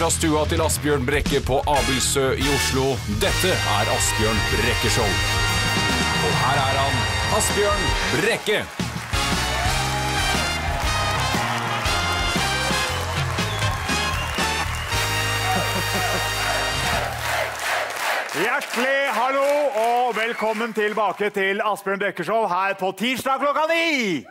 fra stua til Asbjørn Brekke på Abildsø i Oslo. Dette er Asbjørn Brekke Show. Og her er han, Asbjørn Brekke. Hjertelig hallo og velkommen tilbake til Asbjørn Brekke-show her på tirsdag klokka ni!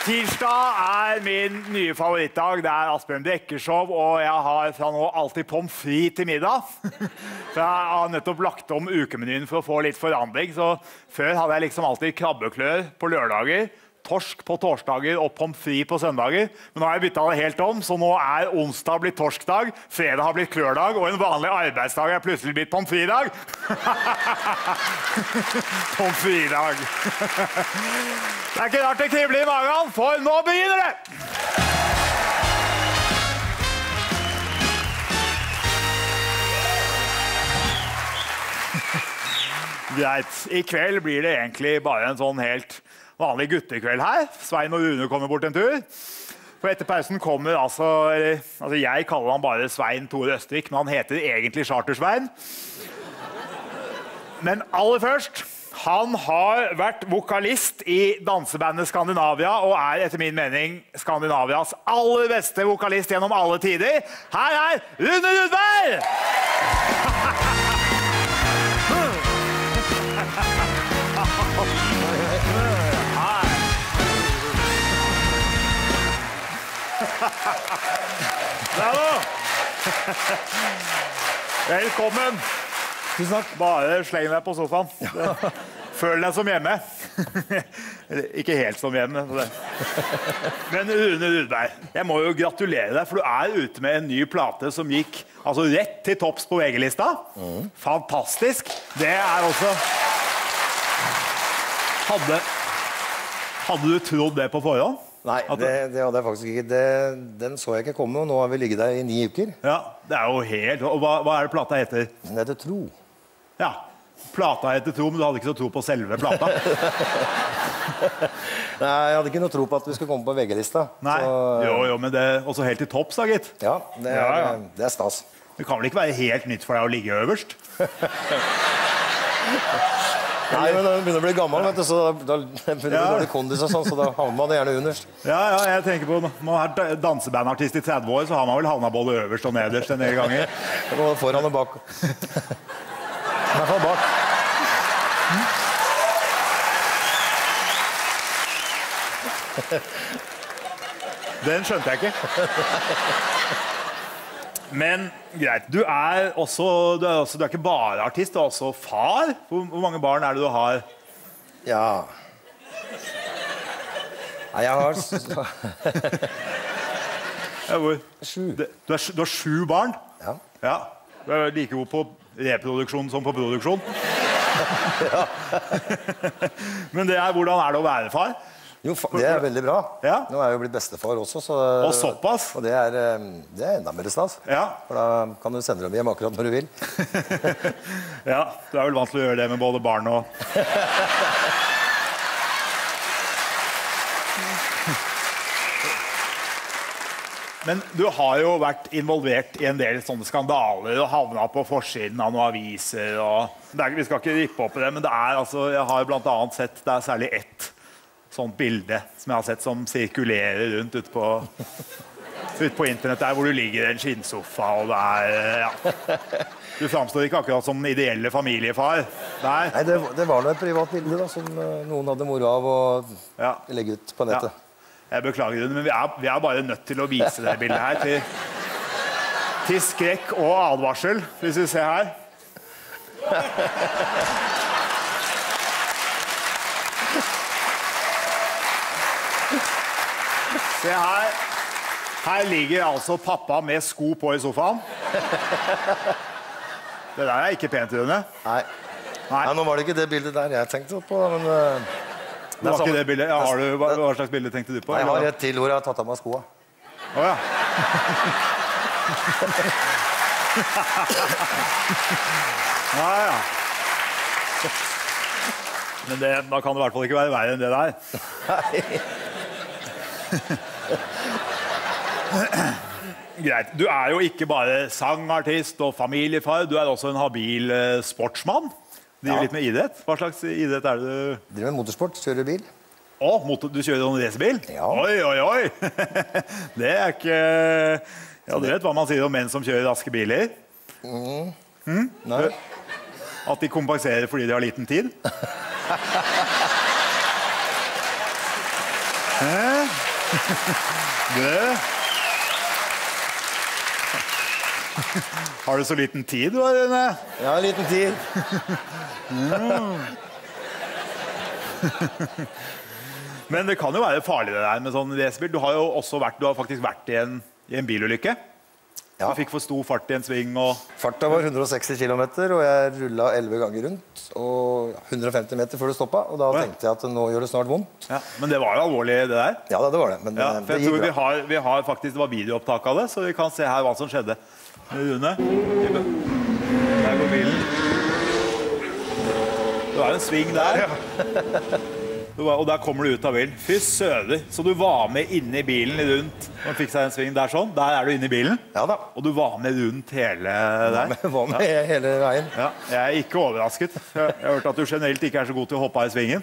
Tirsdag er min nye favorittdag. Det er Asbjørn Brekkeshow, og jeg har fra nå alltid pommes frites til middag. For jeg har nettopp lagt om ukemenyen for å få litt forandring. Så før hadde jeg liksom alltid krabbeklør på lørdager, torsk på torsdager og pommes frites på søndager. Men nå har jeg bytta det helt om, så nå er onsdag blitt torskdag, fredag har blitt klørdag, og en vanlig arbeidsdag er plutselig blitt pommes frites-dag. pommes frites-dag. Det er ikke rart det kribler i magen, for nå begynner det! Greit. I kveld blir det egentlig bare en sånn helt vanlig guttekveld her. Svein og Rune kommer bort en tur. For etter pausen kommer altså, altså Jeg kaller han bare Svein Tore Østvik, men han heter egentlig Charter-Svein. Men aller først Han har vært vokalist i dansebandet Skandinavia og er etter min mening Skandinavias aller beste vokalist gjennom alle tider. Her er Rune Rudberg! Bravo! Velkommen. Tusen takk. Bare sleng deg på sofaen. Føl deg som hjemme. Ikke helt som hjemme. Men Rune Rudberg, jeg må jo gratulere deg, for du er ute med en ny plate som gikk altså rett til topps på VG-lista. Fantastisk. Det er også Hadde, hadde du trodd det på forhånd? Nei, det, det hadde jeg faktisk ikke. Det, den så jeg ikke komme, og nå har vi ligget der i ni uker. Ja, det er jo helt Og hva, hva er det plata heter? Den heter Tro. Ja, plata heter Tro, men du hadde ikke så tro på selve plata. Nei, Jeg hadde ikke noe tro på at vi skulle komme på VG-lista. Nei, Så, jo, jo, men det også helt til topps, da, gitt. Ja, det er, Ja, ja. det er stas. Det kan vel ikke være helt nytt for deg å ligge øverst? Nei, men Når man begynner å bli gammel, vet du, så da begynner det Ja. dårlig kondis, og sånn, så da havner man gjerne underst. Ja, ja, jeg tenker på Når man vært dansebandartist i 30 år, så har man vel havna både øverst og nederst en del ganger. Både Foran og bak. I hvert fall bak. Den skjønte jeg ikke. Men greit. Du er også Du er, også, du er ikke bare artist, du er også far. Hvor, hvor mange barn er det du har? Ja. Nei, jeg har sju. Du, du har sju barn? Ja. Ja. Du er like god på reproduksjon som på produksjon. Men det er, hvordan er det å være far? Jo, det er veldig bra. Ja. Nå er jeg jo blitt bestefar også, så Og såpass? Og det er, eh, det er enda mer stas. Ja. For da kan du sende dem hjem akkurat når du vil. ja. Du er vel vant til å gjøre det med både barn og Men du har jo vært involvert i en del sånne skandaler og havna på forsiden av noen aviser. Og det er, vi skal ikke rippe opp i det, men det er altså, jeg har blant annet sett det er særlig ett sånt bilde som jeg har sett som sirkulerer rundt ute på, ut på internett der hvor du ligger i en skinnsofa og det er ja. Du framstår ikke akkurat som den ideelle familiefar. der. Nei, det, det var nå et privat bilde da, som eh, noen hadde moro av å Ja. legge ut på Ja. nettet. Jeg beklager, men vi er, vi er bare nødt til å vise det bildet her til, til skrekk og advarsel. Hvis vi ser her. Se her. Her ligger altså pappa med sko på i sofaen. Det der er ikke pent, Rune. Nei. Nei. Nei, nå var det ikke det bildet der jeg tenkte på, men uh, Det var ikke det bildet. Ja, har du, hva, hva slags bilde tenkte du på? Nei, jeg har et til hvor jeg har tatt av meg skoa. Å ja. ja, ja. Men det, da kan det i hvert fall ikke være verre enn det der. Greit. Du er jo ikke bare sangartist og familiefar, du er også en habil eh, sportsmann. Driver Ja. litt med idrett. Hva slags idrett er det du Driver med motorsport, kjører bil. Å, motor, du kjører sånn racerbil? Ja. Oi, oi, oi! det er ikke Ja, du vet hva man sier om menn som kjører raske biler? Mm, Nei. At de kompenserer fordi de har liten tid? Hæ? Det Har du så liten tid, du, Rune? Ja, liten tid. Men det kan jo være farlig det der med sånn racerbil. Du har jo også vært, du har faktisk vært i en, i en bilulykke. Ja. Du fikk for stor fart i en sving og Farta var 160 km, og jeg rulla 11 ganger rundt. Og 150 meter før det stoppa, og da tenkte jeg at nå gjør det snart vondt. ja. Men det var jo alvorlig, det der. Ja, det var det. Men Ja, eh, for jeg det tror vi har, vi har faktisk, Det var videoopptak av det, så vi kan se her hva som skjedde. Rune, der går bilen. Det var en sving der. Var- Og der kommer du ut av bilen. Fy søder. Så du var med inne i bilen rundt når fikk seg en sving der sånn. Der er du inne i bilen. Ja da. Og du var med rundt hele der. Var med hele veien. Ja, jeg er ikke overrasket. Jeg jeg har hørt at du generelt ikke er så god til å hoppe av i svingen.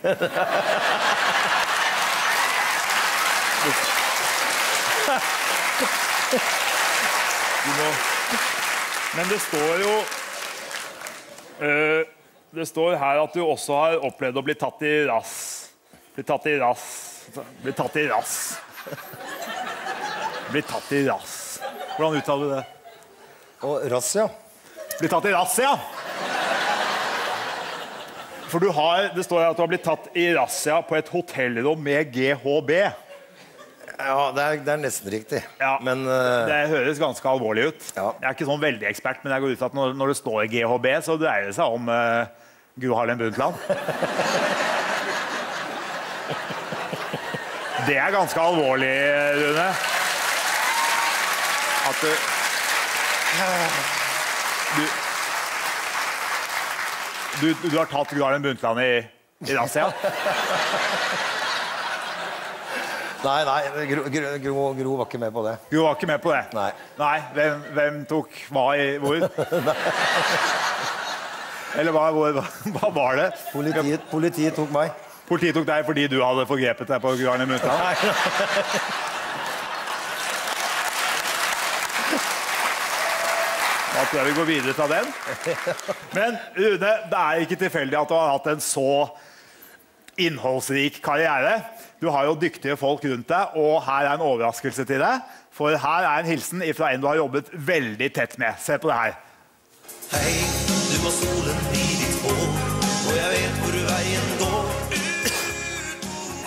Må... Men det står jo eh, Det står her at du også har opplevd å bli tatt i rass. Bli tatt i rass. Blir tatt i rass. Blir tatt i rass. Hvordan uttaler du det? Og rass, ja. Blir tatt i razzia. For du har, det står her at du har blitt tatt i razzia på et hotellrom med GHB. Ja, det er, det er nesten riktig. Ja. Men uh... Det høres ganske alvorlig ut. Ja. Jeg er ikke sånn veldig ekspert, men jeg går ut fra at når, når det står GHB, så dreier det seg om uh, Gro Harlem Brundtland. Det er ganske alvorlig, Rune. At du Du, du, du har tatt Gro Harlem Brundtland i, i razzia? Nei, nei, Gro, Gro, Gro, Gro var ikke med på det. Gro var ikke med på det? Nei. Nei, hvem, hvem tok hva i hvor? Eller hva, hvor, hva var det? Politiet, politiet tok meg. Politiet tok deg fordi du hadde forgrepet deg på Gro Harlem Brundtland? Da tror jeg vi går videre fra den. Men Rune, det er ikke tilfeldig at du har hatt en så innholdsrik karriere. Du har jo dyktige folk rundt deg, og her er en overraskelse til deg. For her er en hilsen fra en du har jobbet veldig tett med. Se på det her. Hei, du må solen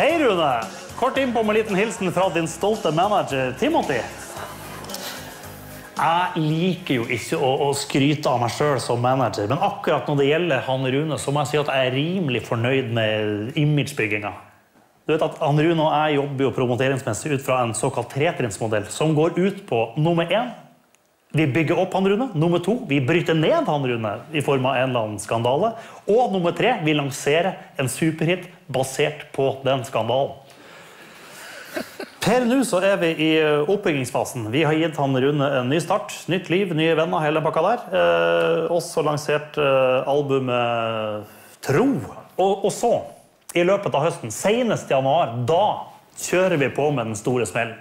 Hei, Rune. Kort innpå med en liten hilsen fra din stolte manager Timothy. Jeg liker jo ikke å, å skryte av meg sjøl som manager, men akkurat når det gjelder han Rune, så må jeg si at jeg er rimelig fornøyd med imagebygginga. Du vet at han Rune og jeg jobber jo promoteringsmessig ut fra en såkalt tretrinnsmodell, som går ut på nummer én vi bygger opp han Rune. Nummer to, vi bryter ned han Rune i form av en eller annen skandale. Og nummer tre, vi lanserer en superhit basert på den skandalen. Per nå er vi i eh, oppbyggingsfasen. Vi har gitt han Rune en ny start. Nytt liv, nye venner, hele pakka der. Eh, også lansert eh, albumet Tro. Og, og så, i løpet av høsten, senest januar, da kjører vi på med den store smellen.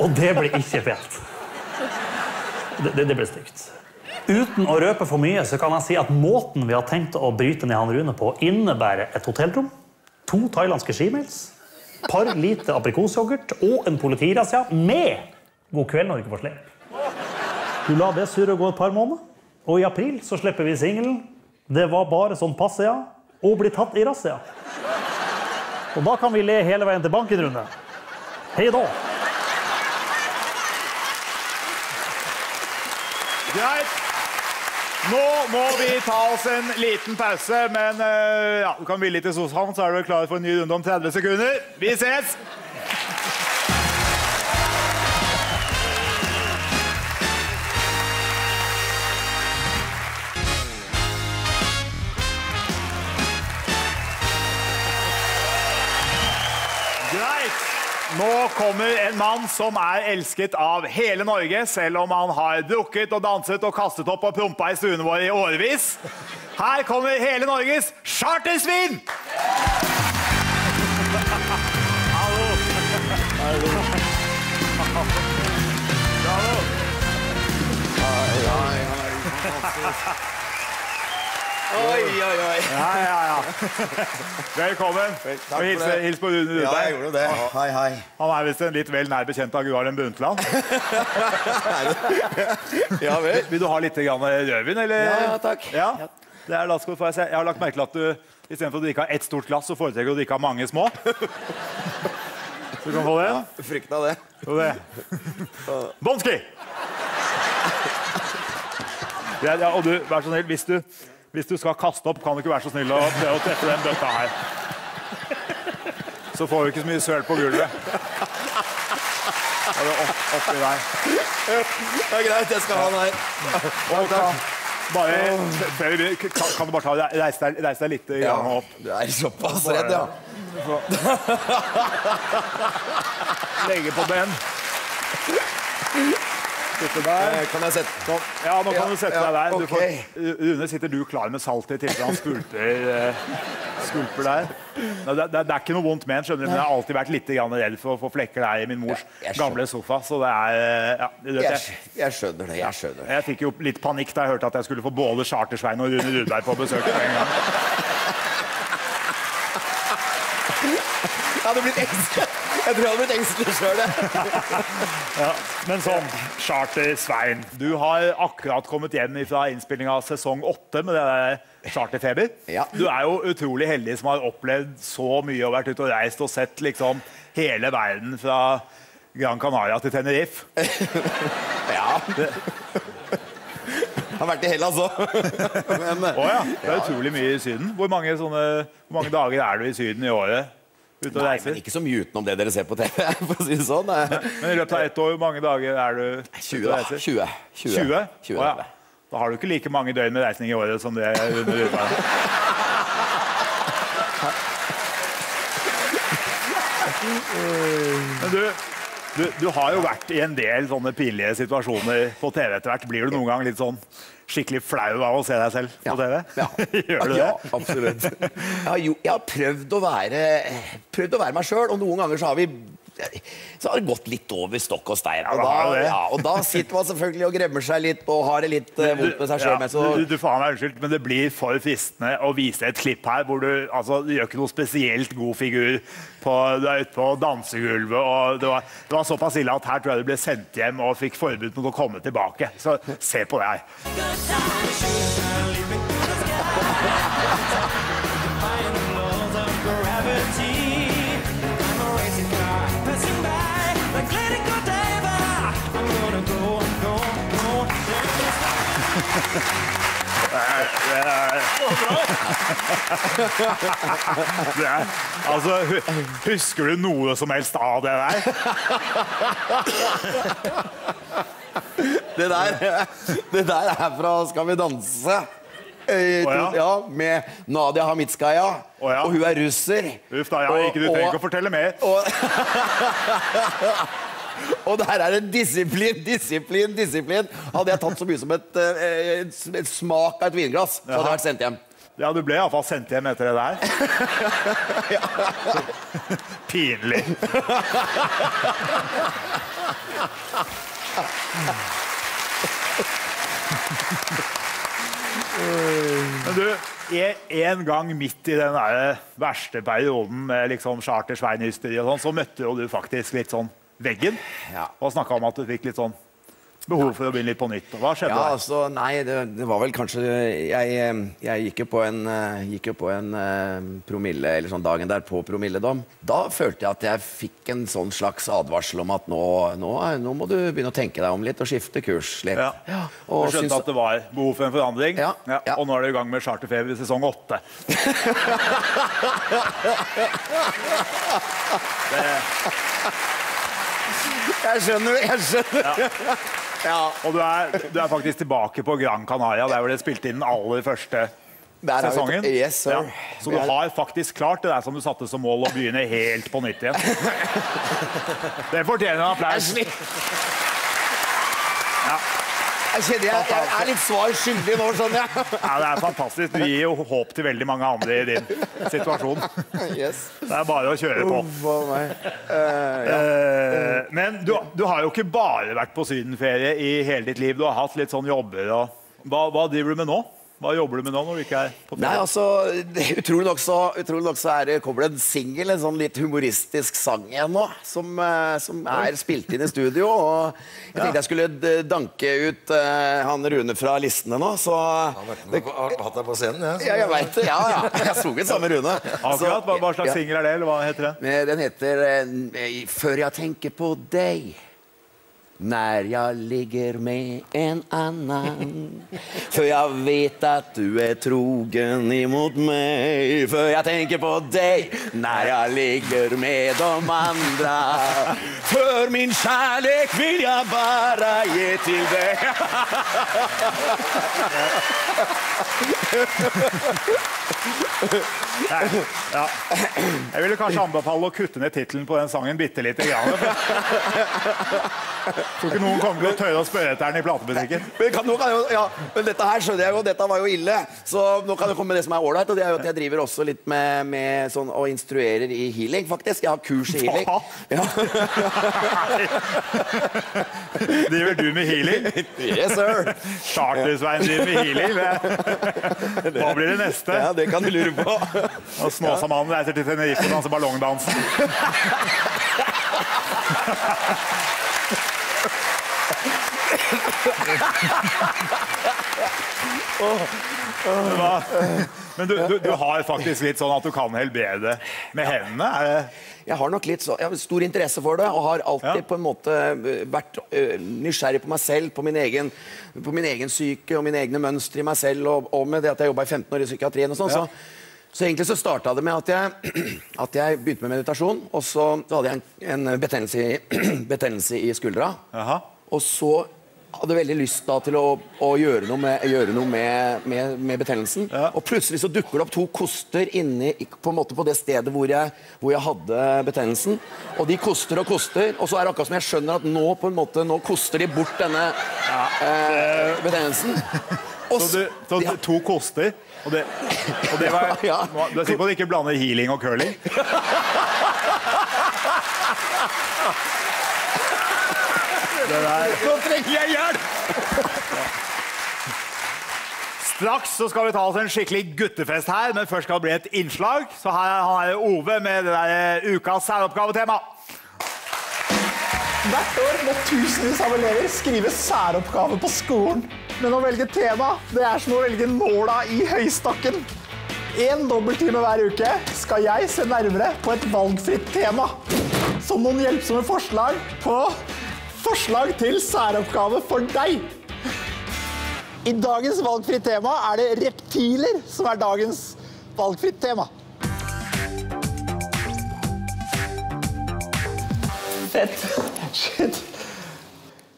Og det blir ikke fett. Det, det, det blir stygt. Uten å røpe for mye så kan jeg si at måten vi har tenkt å bryte ned han Rune på, innebærer et hotellrom, to thailandske shemales, par liter aprikosyoghurt og en politirazzia med God kveld Norge på slep. Du la det surret gå et par måneder, og i april så slipper vi singelen. Det var bare sånn passe, ja. Og blir tatt i razzia. Og da kan vi le hele veien til banken, Rune. Hei da. Greit. Nå må vi ta oss en liten pause, men eh, ja, du kan hvile litt i sofaen, så er du klar for en ny runde om 30 sekunder. Vi ses! Nå kommer en mann som er elsket av hele Norge, selv om han har drukket og danset og kastet opp og prompa i stuene våre i årevis. Her kommer hele Norges chartersvin! Hallo. Hallo. Oi, oi, oi. Ja, ja, ja. Velkommen. Og hils, hils på Rune Ja, jeg gjorde det. Hei, hei. Han er visst en litt vel nær bekjent av Harlem Brundtland. Ja vel. Vil du ha litt grann rødvin, eller? Ja, ja, takk. Ja, det er, få se. Jeg har lagt merke til at du istedenfor å drikke av ett stort glass, så foretrekker du å drikke av mange små. Så du kan få det. Frykta det. Få det. Bonski! Ja, ja, og du, vær så snill, hvis du, hvis du skal kaste opp, kan du ikke være så snill å prøve å treffe den bøtta her. Så får du ikke så mye søl på gulvet. Er det opp, oppi der. Det er greit, jeg skal ha den her. Og kan, bare, kan, kan du bare ta, reise deg, reise deg litt ja, opp? Du er såpass redd, ja. Legge på den. Sitte der. Eh, Kan jeg sette Sånn. Ja, nå kan Ja, du sette ja, deg der. Du ok. får, Rune, sitter du klar med salt i tilfelle han skulper, eh, skulper der? Det, det, det er ikke noe vondt ment, skjønner du, men jeg har alltid vært litt redd for å få flekker der i min mors Ja, gamle sofa. Så det er eh, ja, du vet, jeg, jeg skjønner det. Jeg skjønner det. jeg fikk jo litt panikk da jeg hørte at jeg skulle få både Chartersvein og Rune Rudberg på besøk på en gang. Jeg hadde blitt engstelig. Jeg tror jeg hadde blitt engstelig sjøl, jeg. Men sånn, Charter-Svein. Du har akkurat kommet hjem fra innspilling av sesong åtte med det der Charterfeber. Ja. Du er jo utrolig heldig som har opplevd så mye og vært ute og reist og sett liksom hele verden fra Gran Canaria til Tenerife. Ja. Har vært i Hellas òg. Men Å ja, det er utrolig mye i Syden. Hvor mange, sånne, hvor mange dager er du i Syden i året? Ute og Nei, reiser? men ikke så mye utenom det dere ser på TV, for å si det sånn. Men i løpet av ett år, hvor mange dager er du ute 20, og reiser? 20. 20. 20? 20 oh, ja. Da har du ikke like mange døgn med reisning i året som det er under Rudberg. Men du, du, du har jo vært i en del sånne pinlige situasjoner på TV etter hvert. Blir du noen gang litt sånn skikkelig flau av å se deg selv på TV? Ja. Gjør du det? Ja, absolutt. Jeg har, jo, jeg har prøvd å være, prøvd å være meg sjøl, og noen ganger så har vi så har det gått litt over stokk og stein. Og, da, ja, og da sitter man selvfølgelig og gremmer seg litt og har det litt uh, vondt med seg sjøl. Ja, du, du får ha meg unnskyldt, men det blir for fristende å vise et klipp her hvor du altså, du gjør ikke noe spesielt god figur. På, du er ute på dansegulvet, og det var, det var såpass ille at her tror jeg du ble sendt hjem og fikk forbud mot å komme tilbake. Så se på det her. Det er, altså, husker du noe som helst av det der? Det der, det der er fra Skal vi danse. Eh, ja. ja, med Nadia Hamitskaja. Å, ja. Og hun er russer. Uff da, ja, ikke, du trenger ikke å fortelle mer. Og der er det disiplin, disiplin, disiplin. Hadde jeg tatt så mye som et, eh, et, et smak av et vinglass, så hadde jeg vært sendt hjem. Ja, du ble iallfall sendt hjem etter det der. Pinlig. Men du, en, en gang midt i den der verste perioden med liksom charter-Svein-hysteri og sånn, så møtte jo du faktisk litt sånn veggen. Ja. Og snakka om at du fikk litt sånn behov for å begynne litt på nytt. Hva skjedde Ja, altså, nei, det, det var vel kanskje Jeg, eh, jeg gikk jo på en, eh, jo på en eh, promille, eller sånn dagen der på promilledom. Da følte jeg at jeg fikk en sånn slags advarsel om at nå, nå, nå må du begynne å tenke deg om litt og skifte kurs litt. Ja. Og du skjønte syns- at det var behov for en forandring, Ja, ja. og nå er du i gang med charterfeber i sesong åtte. Jeg skjønner, jeg skjønner. Ja. Og du er, du er faktisk tilbake på Gran Canaria, der hvor det spilte inn den aller første sesongen. Yes. Ja. Så du har faktisk klart det der som du satte som mål, å begynne helt på nytt igjen. Det fortjener en applaus. Jeg kjenner jeg, jeg er litt svar skyldig nå, skjønner jeg. Ja, det er fantastisk. Du gir jo håp til veldig mange andre i din situasjon. Yes. Det er bare å kjøre på. Hva meg? Eh, Men du, du har jo ikke bare vært på sydenferie i hele ditt liv. Du har hatt litt sånn jobber. Og, hva, hva driver du med nå? Hva jobber du med nå når du ikke er på Nei, altså, utrolig nok så, utrolig nok så er kommer det en singel, en sånn litt humoristisk sang igjen nå, som, eh, som er spilt inn i studio. Og jeg tenkte jeg skulle danke ut uh, han Rune fra listene nå, så Han har vært med hatt deg på scenen, jeg. Ja, jeg veit det. Ja, ja. Jeg så sunget sammen med Rune. Akkurat, hva, hva slags ja. singel er det, eller hva heter den? Eh, Den heter uh, 'Før jeg tenker på deg'. När jag ligger med en annan. För jag vet att du är trogen emot mig. För jag tänker på dig när jag ligger med de andra. För min kärlek vill jag bara ge till dig Ja. Jeg ville kanskje anbefale å kutte ned tittelen på den sangen bitte lite grann. Tror ikke noen kommer til å tørre å spørre etter den i platebutikken. Men, kan, kan jeg, jo- ja, men dette her skjønner jeg jo, dette var jo ille. Så nå kan det komme det som er ålreit. Og det er jo at jeg driver også litt med, med sånn, og instruerer i healing, faktisk. Jeg har kurs i healing. Ja. Driver du med healing? Yes, sir. Chartersveien driver med healing. Hva blir det neste? Ja, det kan du lure på. Og Snåsamannen reiser til Tenerife og danser ballongdansen. Men du, du, du har faktisk litt sånn at du kan helbrede med hendene? Det Jeg har nok litt så, jeg har stor interesse for det, og har alltid Ja. på en måte øh, vært øh, nysgjerrig på meg selv, på min egen, på min egen syke og mine egne mønstre i meg selv, og, og med det at jeg jobba i 15 år i psykiatrien og sånn. Ja. Så, så egentlig så starta det med at jeg, at jeg begynte med meditasjon, og så, så hadde jeg en, en betennelse, i, betennelse i skuldra. Aha. Og så hadde veldig lyst da til å, å gjøre noe med, gjøre noe med, med, med betennelsen. Ja. Og plutselig så dukker det opp to koster inni på, på det stedet hvor jeg, hvor jeg hadde betennelsen. Og de koster og koster, og så er det akkurat som jeg skjønner at nå på en måte, nå koster de bort denne eh, betennelsen. Og Så, du, så ja. to koster? Og det, og det var, Ja. Du er sikker på at du ikke blander healing og curling? Nå trenger jeg hjelp! Straks så skal vi ta oss en skikkelig guttefest her, men først skal det bli et innslag. Så her er er Ove med det der ukas særoppgavetema. Hvert år må tusenvis av elever skrive særoppgave på skolen. Men å velge tema, det er som å velge nåla i høystakken. En dobbelttime hver uke skal jeg se nærmere på et valgfritt tema. Som noen hjelpsomme forslag på forslag til særoppgave for deg. I dagens valgfritt tema er det reptiler som er dagens valgfritt tema. Fett. Shit.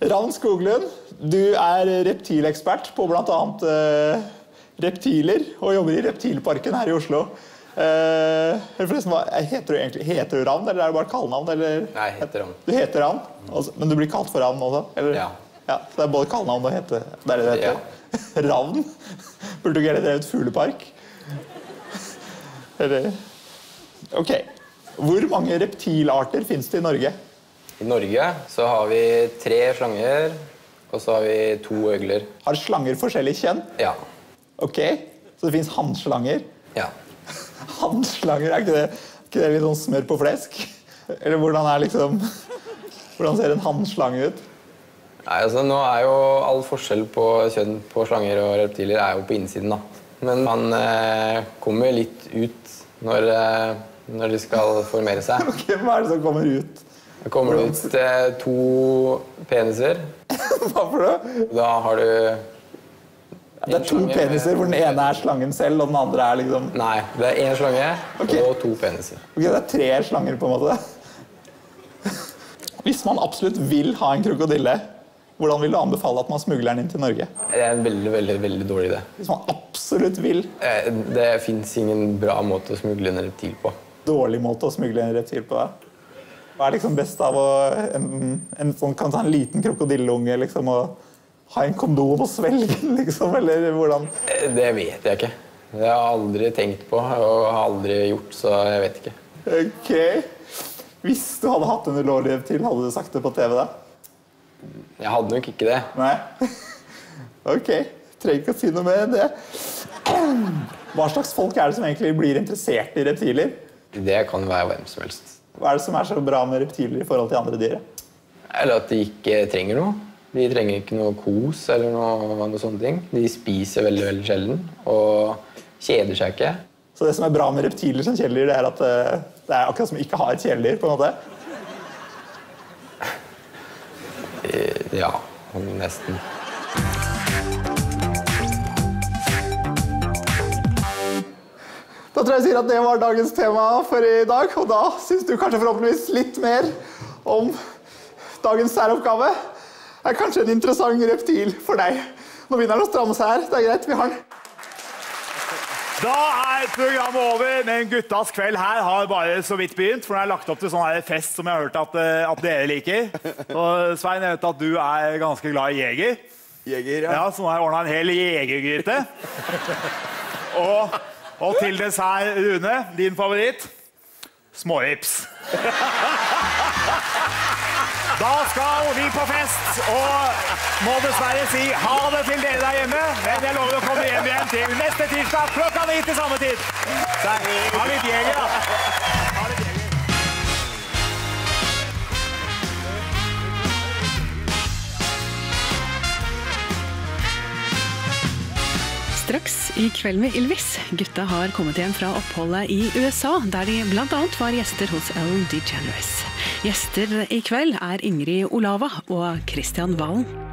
Ravn Skoglund, du er reptilekspert på bl.a. Uh, reptiler og jobber i Reptilparken her i Oslo. Eller forresten, hva, heter du egentlig heter du Ravn, eller er det bare kallenavn? Eller? Nei, jeg heter Ravn. Du heter Ravn, også, men du blir kalt for Ravn også? Eller? Ja. ja. Så det er både kallenavn og hete. Det er det det heter. Ravn? Burde du ikke heller drevet fuglepark? Eller OK. Hvor mange reptilarter fins det i Norge? I Norge så har vi tre slanger, og så har vi to øgler. Har slanger forskjellig kjønn? Ja. Ok, Så det fins hannslanger? ja. Hannslanger, er ikke det, ikke det litt sånn smør på flesk? Eller hvordan er liksom Hvordan ser en handslange ut? Nei, altså Nå er jo all forskjell på kjønn på slanger og reptiler er jo på innsiden. da. Men man eh, kommer litt ut når, eh, når de skal formere seg. Hvem Hva er det som kommer ut? Det kommer det ut eh, to peniser. Hva for noe? Da har du Det er to peniser hvor den ene er slangen selv, og den andre er liksom Nei, det er én slange okay. og to peniser. Ok, Det er tre slanger, på en måte. Hvis man absolutt vil ha en krokodille, Hvordan vil du anbefale at man smugler den inn til Norge? Det er en veldig, veldig, veldig dårlig idé. Hvis man absolutt vil. Eh, Det fins ingen bra måte å smugle en reptil på. Dårlig måte å smugle en reptil på. da. Hva er liksom best av å en, en sånn, kan ta en liten krokodilleunge liksom, og ha en kondom og svelge den, liksom? Eller hvordan? Eh, Det vet jeg ikke. Det har jeg aldri tenkt på og har aldri gjort, så jeg vet ikke. Ok. Hvis du hadde hatt en ulovlig reptil, hadde du sagt det på TV da? Jeg hadde nok ikke det. Nei? Ok. Trenger ikke å si noe mer enn det. Hva slags folk er det som egentlig blir interessert i reptiler? Det kan være hvem som helst. Hva er det som er så bra med reptiler i forhold til andre dyr? Eller at de ikke trenger noe. De trenger ikke noe kos eller noe, noe sånne ting. De spiser veldig veldig sjelden og kjeder seg ikke. Så det som er bra med reptiler som kjæledyr, det er at eh, det er akkurat som ikke har et kjæledyr. på en måte. Eh, Ja, nesten. Da tror jeg jeg sier at det var dagens tema for i dag. Og da syns du kanskje forhåpentligvis litt mer om dagens særoppgave. Er kanskje en interessant reptil for deg. Nå begynner han å stramme seg her. Det er greit, vi har den. Da er programmet over, men guttas kveld her har bare så vidt begynt. For det er lagt opp til sånn her fest som jeg har hørt at, eh, at dere liker. Og Svein, jeg vet at du er ganske glad i jeger. Jeger, Ja, Så nå har jeg ordna en hel jegergryte. Og, og til dessert, Rune, din favoritt smårips. Da skal vi på fest, og må dessverre si ha det til dere der hjemme. Men jeg lover å komme hjem igjen til neste tirsdag klokka ni til samme tid. Ha litt jeger, da. Straks i kveld med Ylvis. Gutta har kommet hjem fra oppholdet i USA, der de bl.a. var gjester hos Ellen DeGeneres. Gjester i kveld er Ingrid Olava og Kristian Valen.